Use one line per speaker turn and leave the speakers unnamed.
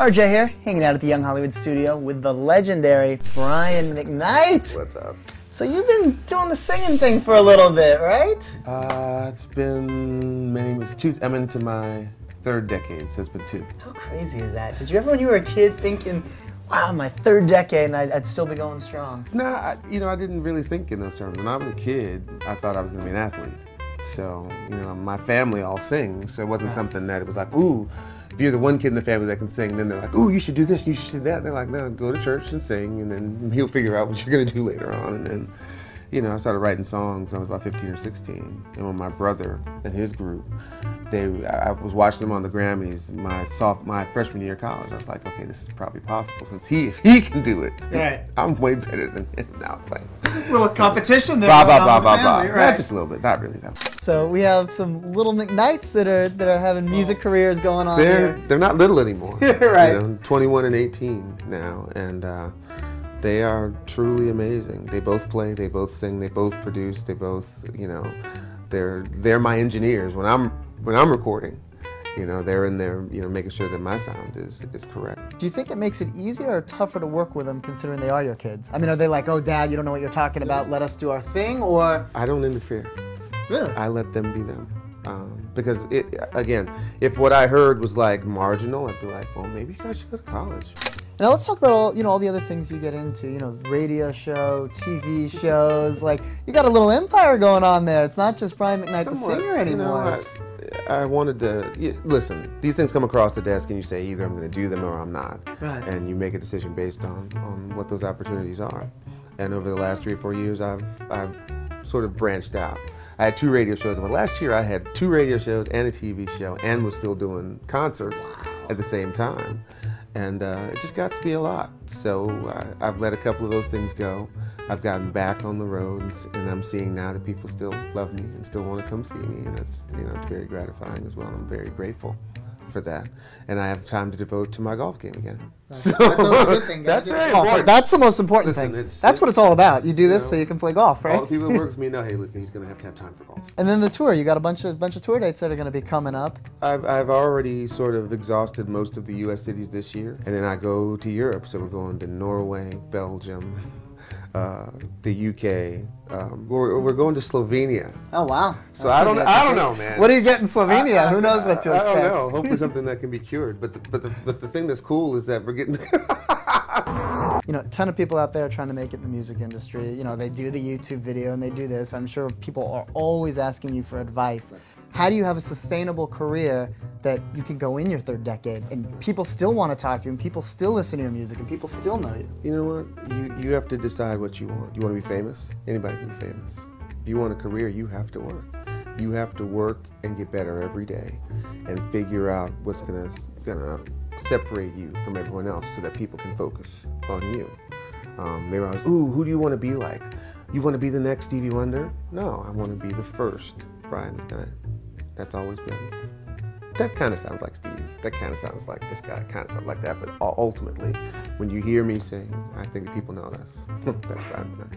RJ here, hanging out at the Young Hollywood studio with the legendary Brian McKnight.
What's up?
So you've been doing the singing thing for a little bit, right?
Uh, it's been many. It's two. I'm into my third decade, so it's been two.
How crazy is that? Did you ever, when you were a kid, thinking, "Wow, my third decade, and I'd, I'd still be going strong"?
Nah, I, you know, I didn't really think in those terms. When I was a kid, I thought I was going to be an athlete. So, you know, my family all sings, so it wasn't something that it was like, ooh, if you're the one kid in the family that can sing, then they're like, ooh, you should do this, you should do that. They're like, no, go to church and sing, and then he'll figure out what you're going to do later on. And then, you know, I started writing songs when I was about 15 or 16. And when my brother and his group, they, I was watching them on the Grammys my soft, my freshman year of college. I was like, okay, this is probably possible since he, if he can do it,
Right.
I'm way better than him now playing.
A little competition there.
Blah
going
blah
on
blah
in the
blah blah.
family, right?
Not just a little bit, not really though.
So we have some little McKnights that are that are having music careers going on
They're
here.
they're not little anymore.
Right.
You know, 21 and 18 now, and uh, they are truly amazing. They both play, they both sing, they both produce, they both you know, they're they're my engineers when I'm when I'm recording. You know, they're in there, you know, making sure that my sound is is correct.
Do you think it makes it easier or tougher to work with them considering they are your kids? I mean, are they like, oh, dad, you don't know what you're talking about, let us do our thing? Or,
I don't interfere.
really?
I let them be them. Um, because it again, if what I heard was like marginal, I'd be like, well, maybe you guys should go to college.
Now let's talk about all, you know, all the other things you get into, you know, radio show, TV shows, like, you got a little empire going on there. It's not just Brian McKnight the
Somewhat,
singer
you know,
anymore.
I- I wanted to yeah, listen. These things come across the desk, and you say either I'm going to do them or I'm not,
Right.
and you make a decision based on on what those opportunities are. And over the last three or four years, I've I've sort of branched out. I had two radio shows. And last year, I had two radio shows and a TV show, and was still doing concerts at the same time. And uh, it just got to be a lot. So I, I've let a couple of those things go. I've gotten back on the road, and, I'm seeing now that people still love me and still want to come see me, and that's you know very gratifying as well. I'm very grateful for that, and I have time to devote to my golf game again. So
That's a good thing,
that's very important.
That's the most important
Listen,
thing.
it's-
That's what it's all about. You do this
you
so you can play golf, right?
All the people that work with me know, hey, look, he's going to have to have time for golf.
And then the tour, you got a bunch of bunch of tour dates that are going to be coming up.
I've, I've already sort of exhausted most of the U.S. cities this year, and then I go to Europe. So we're going to Norway, Belgium, uh, the U.K. Um, we're, we're going to Slovenia.
Oh wow!
So I don't, I don't know, man.
What do you get in Slovenia? Who knows what to expect?
I don't know. Hopefully something that can be cured. But the, but the, but the thing that's cool is that we're getting.
you know, a ton of people out there trying to make it in the music industry. You know, they do the YouTube video and they do this. I'm sure people are always asking you for advice. How do you have a sustainable career that you can go in your third decade and people still want to talk to you and people still listen to your music and people still know you?
You know what? You you have to decide what you want. You want to be famous? Anybody can be famous. If you want a career, you have to work. You have to work and get better every day, and figure out what's gonna gonna separate you from everyone else, so that people can focus on you. Um, they were always, ooh, who do you want to be like? You want to be the next Stevie Wonder? No, I want to be the first Brian McKnight. That's always been. That kind of sounds like Stevie. That kind of sounds like this guy. Kind of sounds like that. But ultimately, when you hear me sing, I think people know that's that's Brian McKnight.